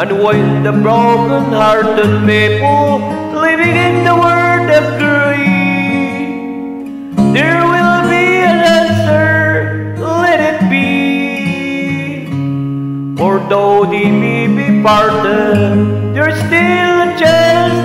And when the broken-hearted people living in the world agree, there will be an answer, let it be. For though they may be parted, there's still a chance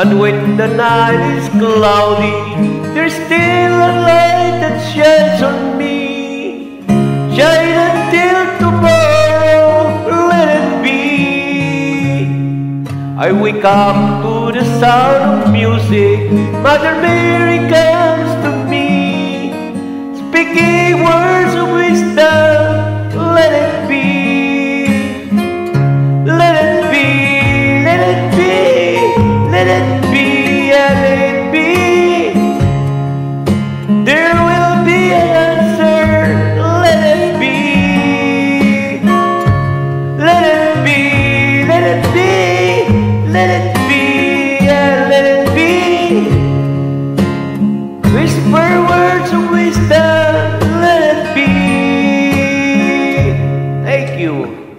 And when the night is cloudy, there's still a light that shines on me. Shine until tomorrow, let it be. I wake up to the sound of music. Mother Mary meio